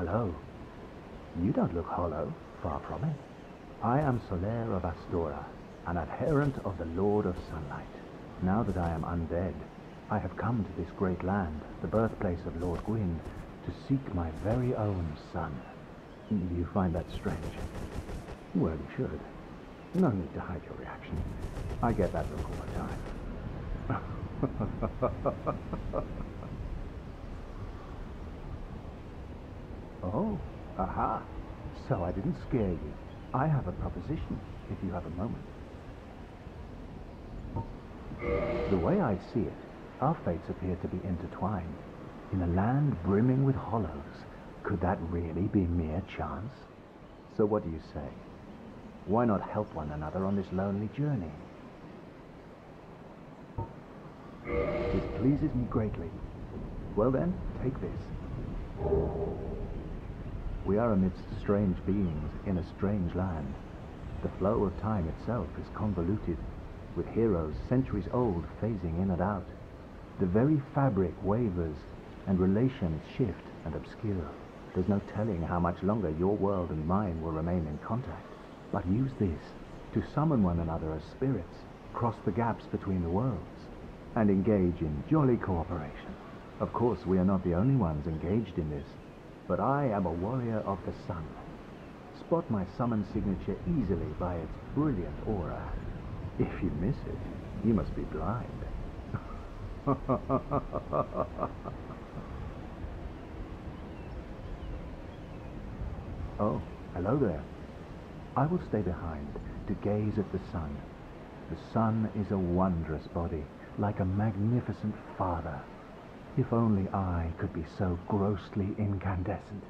Hello. You don't look hollow, far from it. I am Solaire of Astora, an adherent of the Lord of Sunlight. Now that I am undead, I have come to this great land, the birthplace of Lord Gwyn, to seek my very own sun. Do You find that strange? Well, you should. No need to hide your reaction. I get that look all the time. oh, aha. So I didn't scare you. I have a proposition, if you have a moment. The way I see it, our fates appear to be intertwined. In a land brimming with hollows, could that really be mere chance? So what do you say? Why not help one another on this lonely journey? This pleases me greatly. Well then, take this. We are amidst strange beings in a strange land. The flow of time itself is convoluted, with heroes centuries old phasing in and out. The very fabric wavers, and relations shift and obscure. There's no telling how much longer your world and mine will remain in contact. But use this to summon one another as spirits, cross the gaps between the worlds, and engage in jolly cooperation. Of course, we are not the only ones engaged in this, but I am a warrior of the sun. Spot my summon signature easily by its brilliant aura. If you miss it, you must be blind. oh, hello there. I will stay behind to gaze at the sun. The sun is a wondrous body, like a magnificent father. If only I could be so grossly incandescent.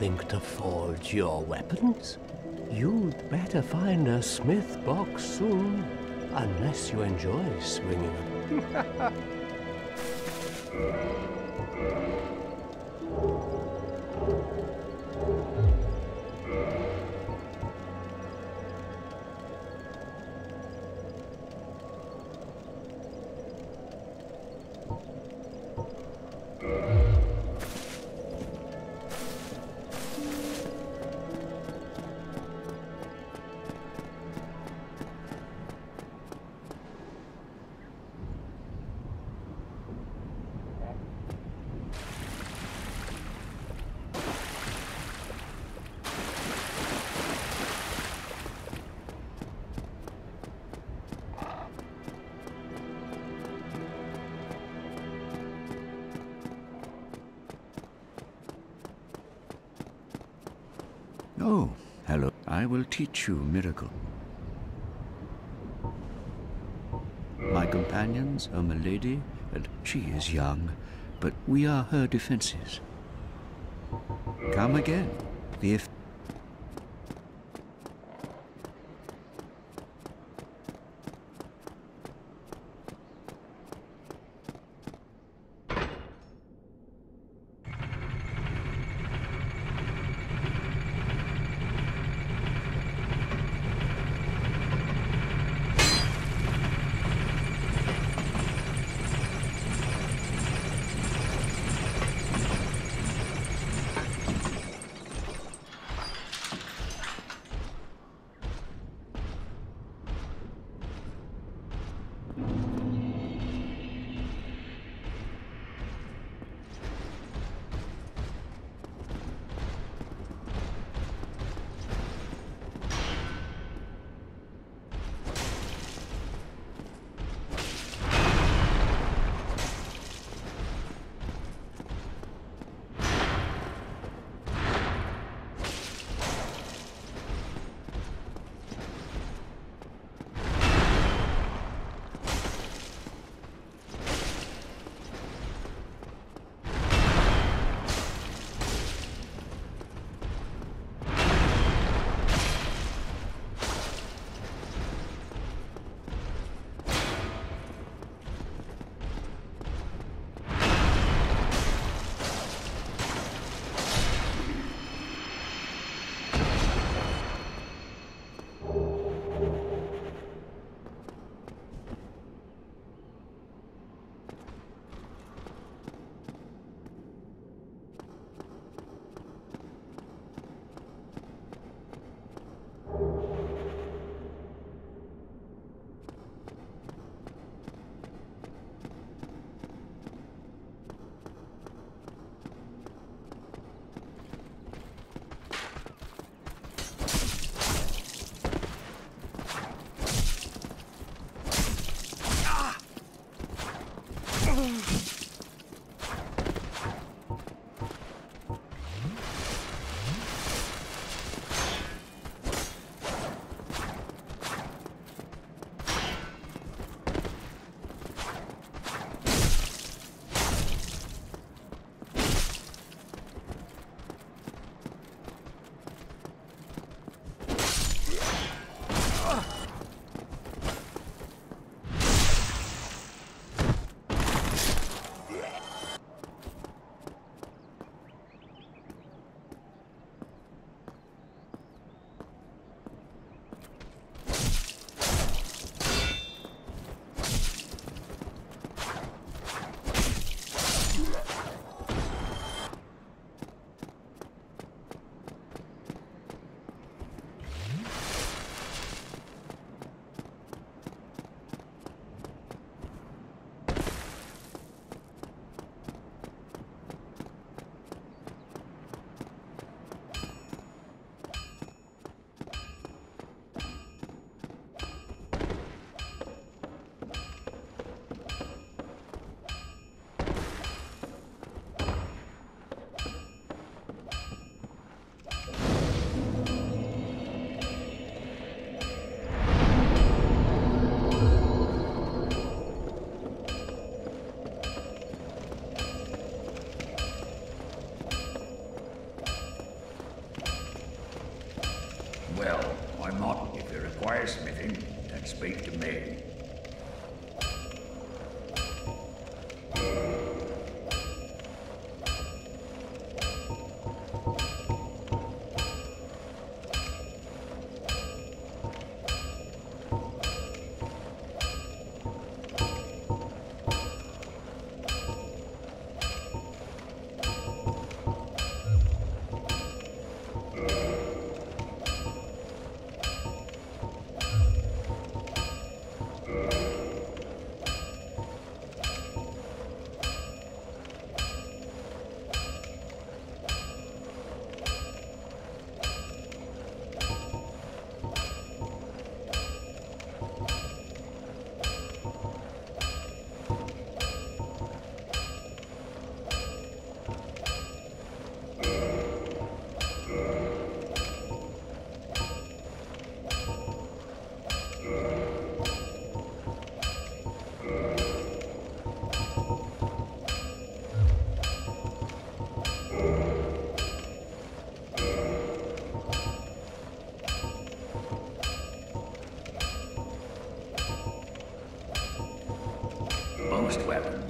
Think to forge your weapons? You'd better find a smith box soon, unless you enjoy swinging You miracle. My companions are Milady, and she is young, but we are her defenses. Come again, if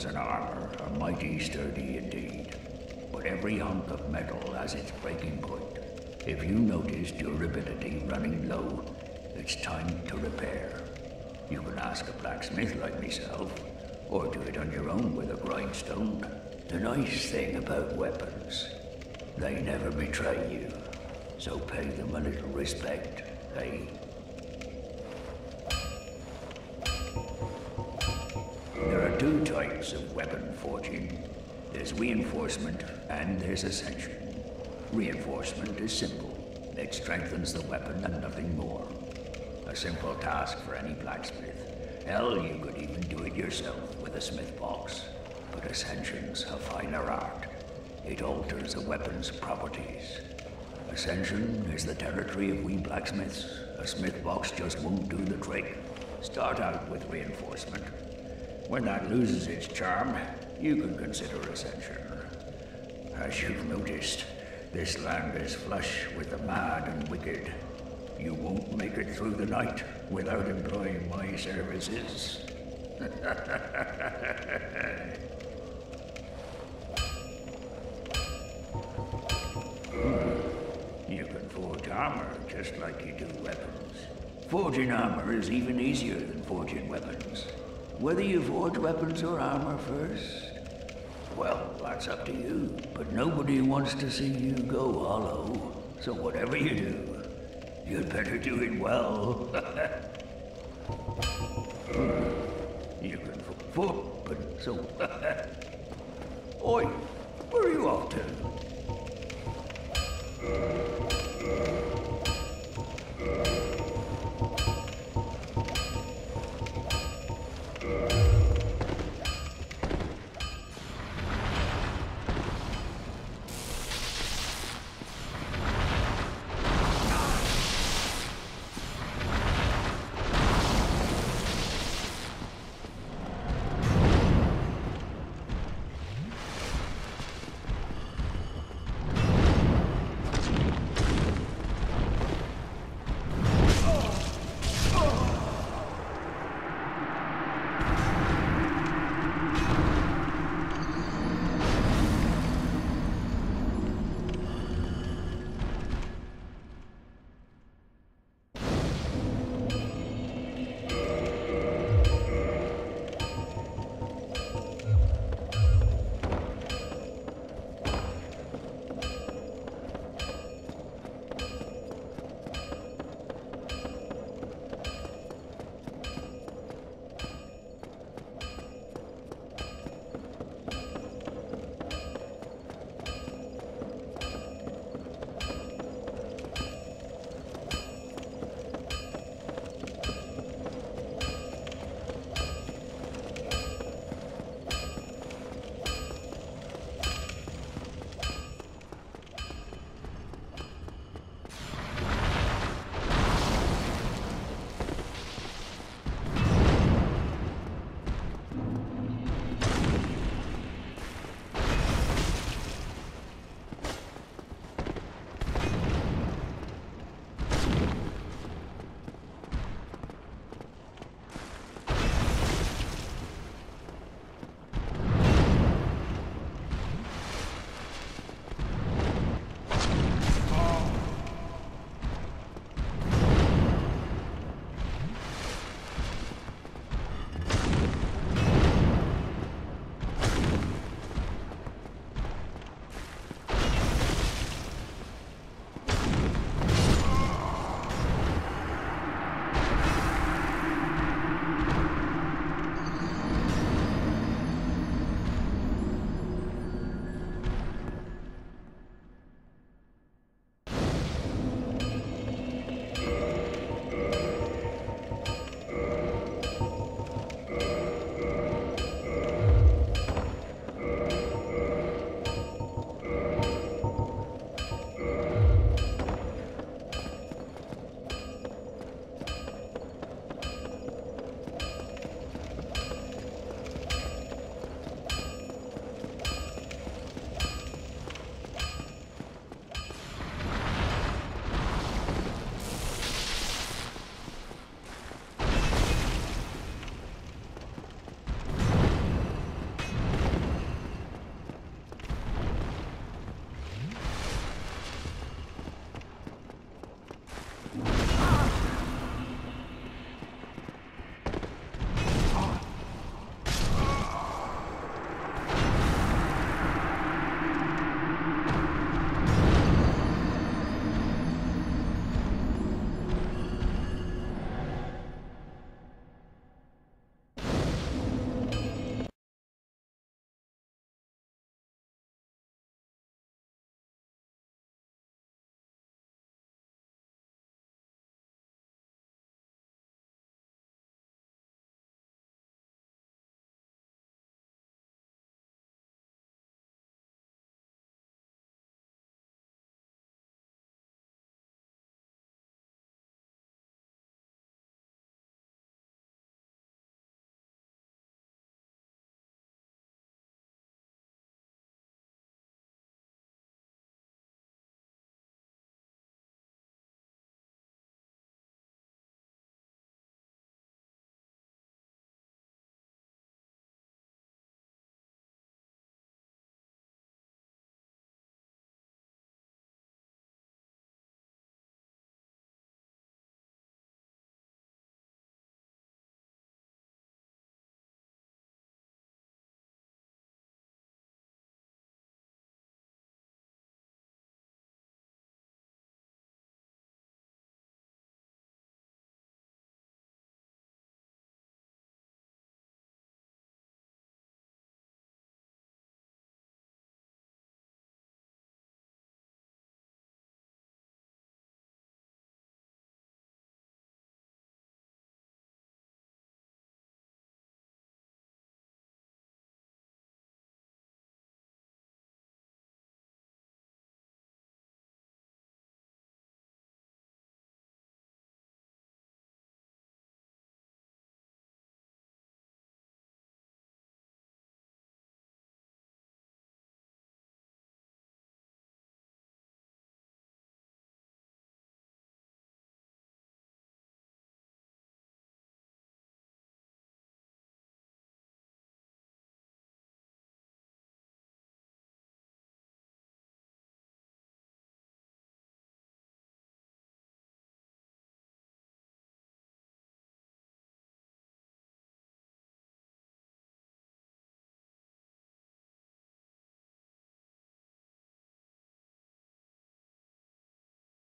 weapons and armor are mighty sturdy indeed, but every hunk of metal has its breaking point. If you notice durability running low, it's time to repair. You can ask a blacksmith like myself, or do it on your own with a grindstone. The nice thing about weapons, they never betray you, so pay them a little respect, eh? Of weapon forging. There's reinforcement and there's ascension. Reinforcement is simple. It strengthens the weapon and nothing more. A simple task for any blacksmith. Hell, you could even do it yourself with a smith box. But ascension's a finer art. It alters a weapon's properties. Ascension is the territory of we blacksmiths. A smith box just won't do the trick. Start out with reinforcement. When that loses its charm, you can consider ascension. As you've noticed, this land is flush with the mad and wicked. You won't make it through the night without employing my services. You can forge armor just like you do weapons. Forging armor is even easier than forging weapons. Whether you forge weapons or armor first, well, that's up to you. But nobody wants to see you go hollow. So whatever you do, you'd better do it well. you can for, but so. Oi, where are you off to?